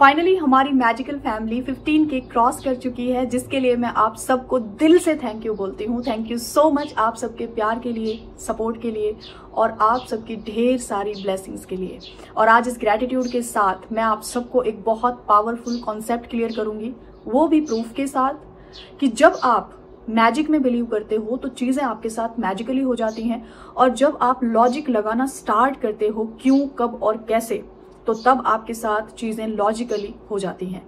Finally हमारी magical family 15 के cross कर चुकी है, जिसके लिए मैं आप सबको दिल से थैंक यू बोलती हूँ। थैंक यू सो मच आप सबके प्यार के लिए सपोर्ट के लिए और आप सबकी ढेर सारी ब्लेसिंग्स के लिए। और आज इस ग्रेटिट्यूड के साथ मैं आप सबको एक बहुत पावरफुल कॉन्सेप्ट क्लियर करूँगी। वो भी प्रूफ के साथ कि जब आप मैजिक में बिलीव करते हो तो चीज़ें आपके साथ मैजिकली हो जाती हैं। और जब आप लॉजिक लगाना स्टार्ट करते हो, क्यों, कब और कैसे तो तब आपके साथ चीज़ें लॉजिकली हो जाती हैं।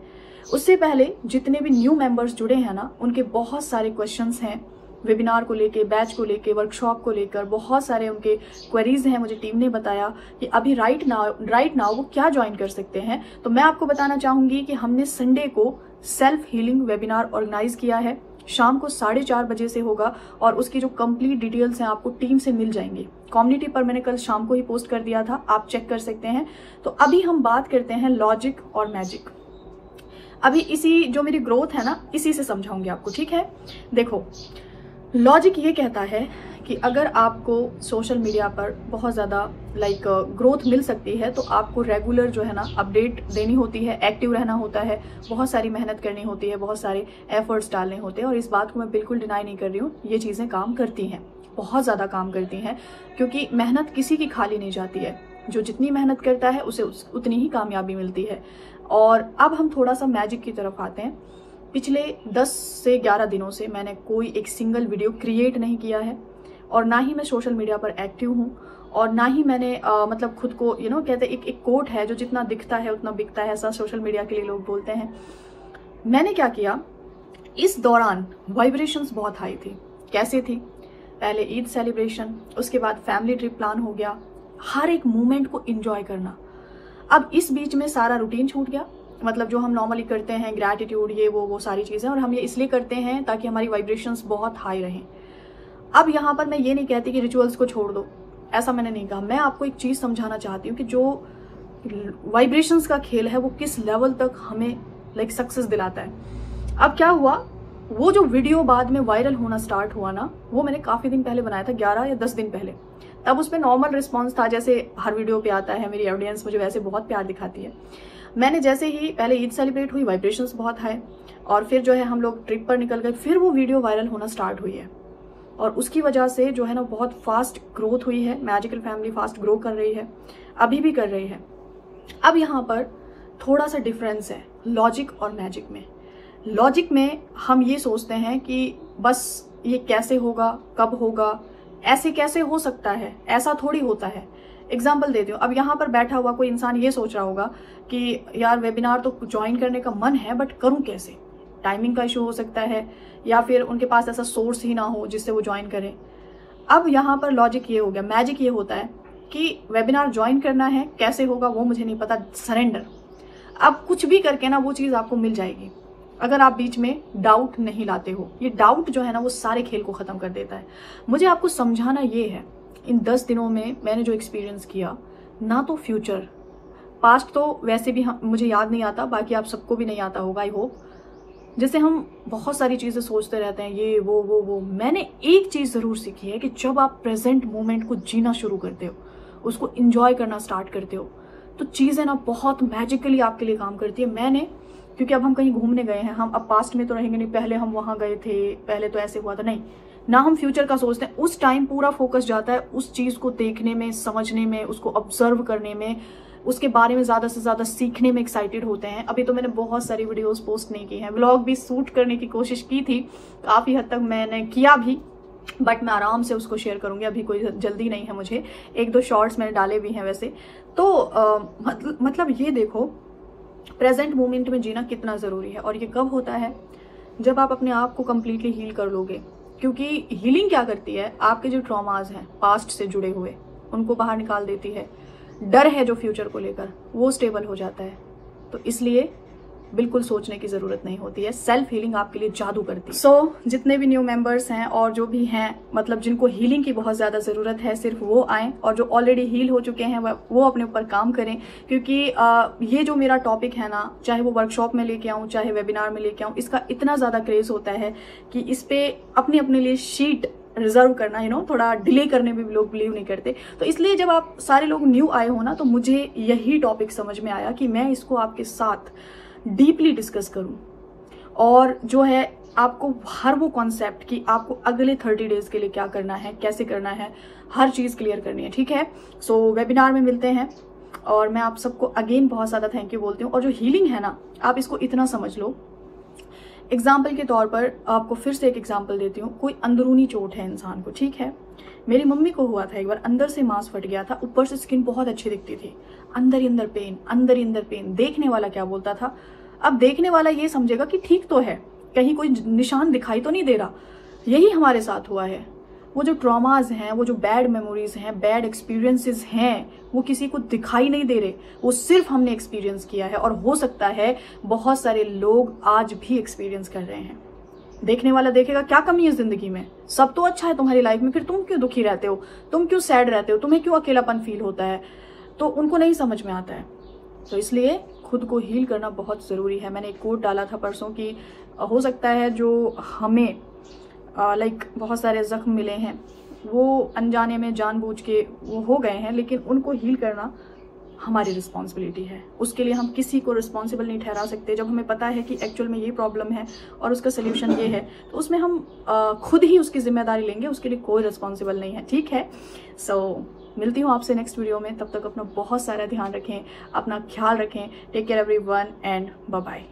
उससे पहले जितने भी न्यू मेंबर्स जुड़े हैं ना, उनके बहुत सारे क्वेश्चंस हैं। वेबिनार को लेके बैच को लेके वर्कशॉप को लेकर, बहुत सारे उनके क्वेरीज हैं। मुझे टीम ने बताया कि अभी राइट नाउ राइट नाउ वो क्या ज्वाइन कर सकते हैं। तो मैं आपको बताना चाहूँगी कि हमने संडे को सेल्फ हीलिंग वेबिनार ऑर्गेनाइज किया है। शाम को साढ़े चार बजे से होगा और उसकी जो कंप्लीट डिटेल्स हैं आपको टीम से मिल जाएँगे। कम्युनिटी पर मैंने कल शाम को ही पोस्ट कर दिया था, आप चेक कर सकते हैं। तो अभी हम बात करते हैं लॉजिक और मैजिक अभी इसी जो मेरी ग्रोथ है ना, इसी से समझाऊँगी आपको, ठीक है? देखो लॉजिक ये कहता है कि अगर आपको सोशल मीडिया पर बहुत ज़्यादा लाइक ग्रोथ मिल सकती है तो आपको रेगुलर जो है ना अपडेट देनी होती है एक्टिव रहना होता है, बहुत सारी मेहनत करनी होती है, बहुत सारे एफर्ट्स डालने होते हैं, और इस बात को मैं बिल्कुल डिनाई नहीं कर रही हूँ, ये चीज़ें काम करती हैं, बहुत ज़्यादा काम करती हैं, क्योंकि मेहनत किसी की खाली नहीं जाती है, जो जितनी मेहनत करता है, उसे उस, उतनी ही कामयाबी मिलती है, और अब हम थोड़ा सा मैजिक की तरफ़ आते हैं, पिछले 10 से 11 दिनों से मैंने कोई एक सिंगल वीडियो क्रिएट नहीं किया है और ना ही मैं सोशल मीडिया पर एक्टिव हूँ और ना ही मैंने आ, मतलब खुद को यू you नो know, कहते एक एक कोट है जो जितना दिखता है उतना बिकता है ऐसा सोशल मीडिया के लिए लोग बोलते हैं। मैंने क्या किया? इस दौरान वाइब्रेशंस बहुत हाई थी। कैसे थी? पहले ईद सेलिब्रेशन उसके बाद फैमिली ट्रिप प्लान हो गया हर एक मोमेंट को इंजॉय करना। अब इस बीच में सारा रूटीन छूट गया। मतलब जो हम नॉर्मली करते हैं ग्रैटिट्यूड ये वो वो सारी चीज़ें और हम ये इसलिए करते हैं ताकि हमारी वाइब्रेशंस बहुत हाई रहें। अब यहाँ पर मैं ये नहीं कहती कि रिचुअल्स को छोड़ दो। ऐसा मैंने नहीं कहा। मैं आपको एक चीज़ समझाना चाहती हूँ कि जो वाइब्रेशंस का खेल है, वो किस लेवल तक हमें लाइक सक्सेस दिलाता है। अब क्या हुआ? वो जो वीडियो बाद में वायरल होना स्टार्ट हुआ ना, वो मैंने काफ़ी दिन पहले बनाया था, ग्यारह या दस दिन पहले। तब उसमें नॉर्मल रिस्पॉन्स था, जैसे हर वीडियो पे आता है, मेरी ऑडियंस मुझे वैसे बहुत प्यार दिखाती है। मैंने जैसे ही पहले ईद सेलिब्रेट हुई वाइब्रेशंस बहुत हाई और फिर जो है हम लोग ट्रिप पर निकल गए, फिर वो वीडियो वायरल होना स्टार्ट हुई है। और उसकी वजह से जो है ना, बहुत फास्ट ग्रोथ हुई है। मैजिकल फैमिली फास्ट ग्रो कर रही है। अभी भी कर रही है। अब यहाँ पर थोड़ा सा डिफरेंस है लॉजिक और मैजिक में। लॉजिक में हम ये सोचते हैं कि बस ये कैसे होगा, कब होगा, ऐसे कैसे हो सकता है, ऐसा थोड़ी होता है। एग्ज़ाम्पल दे दो अब यहाँ पर बैठा हुआ कोई इंसान ये सोच रहा होगा कि, यार वेबिनार तो ज्वाइन करने का मन है बट करूँ कैसे? टाइमिंग का इशू हो सकता है, या फिर उनके पास ऐसा सोर्स ही ना हो जिससे वो ज्वाइन करें। अब यहाँ पर लॉजिक ये हो गया मैजिक ये होता है कि वेबिनार ज्वाइन करना है, कैसे होगा वो मुझे नहीं पता सरेंडर अब कुछ भी करके ना वो चीज़ आपको मिल जाएगी। अगर आप बीच में डाउट नहीं लाते हो, ये डाउट जो है ना वो सारे खेल को ख़त्म कर देता है। मुझे आपको समझाना ये है, इन दस दिनों में मैंने जो एक्सपीरियंस किया, ना तो फ्यूचर पास्ट तो वैसे भी हम, मुझे याद नहीं आता, बाकी आप सबको भी नहीं आता होगा आई होप जैसे हम बहुत सारी चीज़ें सोचते रहते हैं, ये, वो वो वो। मैंने एक चीज़ ज़रूर सीखी है कि जब आप प्रेजेंट मोमेंट को जीना शुरू करते हो, उसको इंजॉय करना स्टार्ट करते हो तो चीज़ें ना बहुत मैजिकली आपके लिए काम करती है। मैंने, क्योंकि अब हम कहीं घूमने गए हैं, हम अब पास्ट में तो रहेंगे नहीं, पहले हम वहाँ गए थे, पहले तो ऐसे हुआ था, नहीं। ना हम फ्यूचर का सोचते हैं, उस टाइम पूरा फोकस जाता है उस चीज़ को देखने में, समझने में, उसको ऑब्ज़र्व करने में उसके बारे में ज़्यादा से ज़्यादा सीखने में एक्साइटेड होते हैं। अभी तो मैंने बहुत सारी वीडियोस पोस्ट नहीं की हैं। व्लॉग भी शूट करने की कोशिश की थी। काफ़ी हद तक मैंने किया भी बट मैं आराम से उसको शेयर करूँगी। अभी कोई जल्दी नहीं है मुझे। एक दो शॉर्ट्स मैंने डाले भी हैं वैसे। तो आ, मतलब मतलब ये देखो प्रेजेंट मोमेंट में जीना कितना ज़रूरी है। और ये कब होता है? जब आप अपने आप को कम्प्लीटली हील कर लोगे। क्योंकि हीलिंग क्या करती है? आपके जो ट्रॉमाज हैं पास्ट से जुड़े हुए उनको बाहर निकाल देती है। डर है जो फ्यूचर को लेकर वो स्टेबल हो जाता है। तो इसलिए बिल्कुल सोचने की ज़रूरत नहीं होती है। सेल्फ हीलिंग आपके लिए जादू करती है। सो so, जितने भी न्यू मेंबर्स हैं और जो भी हैं मतलब जिनको हीलिंग की बहुत ज़्यादा ज़रूरत है सिर्फ़ वो आए और जो ऑलरेडी हील हो चुके हैं वो अपने ऊपर काम करें। क्योंकि आ, ये जो मेरा टॉपिक है ना चाहे वो वर्कशॉप में लेके आऊँ चाहे वेबिनार में लेके आऊँ इसका इतना ज़्यादा क्रेज होता है कि इस पे अपने अपने लिए शीट रिज़र्व करना यू नो थोड़ा डिले करने में भी लोग बिलीव नहीं करते। तो इसलिए जब आप सारे लोग न्यू आए हो ना तो मुझे यही टॉपिक समझ में आया कि मैं इसको आपके साथ डीपली डिस्कस करूँ। और जो है आपको हर वो कॉन्सेप्ट कि आपको अगले थर्टी डेज़ के लिए क्या करना है कैसे करना है हर चीज़ क्लियर करनी है ठीक है? सो so, वेबिनार में मिलते हैं और मैं आप सबको अगेन बहुत ज़्यादा थैंक यू बोलती हूँ। और जो हीलिंग है ना आप इसको इतना समझ लो। एग्ज़ाम्पल के तौर पर आपको फिर से एक एग्ज़ाम्पल देती हूँ। कोई अंदरूनी चोट है इंसान को, ठीक है? मेरी मम्मी को हुआ था एक बार, अंदर से मांस फट गया था, ऊपर से स्किन बहुत अच्छी दिखती थी। अंदर ही अंदर पेन अंदर ही अंदर पेन देखने वाला क्या बोलता था? अब देखने वाला ये समझेगा कि ठीक तो है, कहीं कोई निशान दिखाई तो नहीं दे रहा। यही हमारे साथ हुआ है। वो जो ट्रॉमाज हैं, वो जो बैड मेमोरीज हैं बैड एक्सपीरियंसेस हैं, वो किसी को दिखाई नहीं दे रहे। वो सिर्फ़ हमने एक्सपीरियंस किया है और हो सकता है बहुत सारे लोग आज भी एक्सपीरियंस कर रहे हैं। देखने वाला देखेगा, क्या कमी है ज़िंदगी में? सब तो अच्छा है तुम्हारी लाइफ में, फिर तुम क्यों दुखी रहते हो? तुम क्यों सैड रहते हो? तुम्हें क्यों अकेलापन फील होता है? तो उनको नहीं समझ में आता है। तो इसलिए खुद को हील करना बहुत ज़रूरी है। मैंने एक कोट डाला था परसों की, हो सकता है जो हमें लाइक बहुत सारे ज़ख्म मिले हैं। वो अनजाने में जानबूझ के वो हो गए हैं लेकिन उनको हील करना हमारी रिस्पॉन्सिबिलिटी है। उसके लिए हम किसी को रिस्पॉन्सिबल नहीं ठहरा सकते। जब हमें पता है कि एक्चुअल में ये प्रॉब्लम है और उसका सोल्यूशन ये है तो उसमें हम खुद ही उसकी ज़िम्मेदारी लेंगे। उसके लिए कोई रिस्पॉन्सिबल नहीं है। ठीक है? सो so, मिलती हूँ आपसे नेक्स्ट वीडियो में। तब तक अपना बहुत सारा ध्यान रखें अपना ख्याल रखें। Take care everyone and bye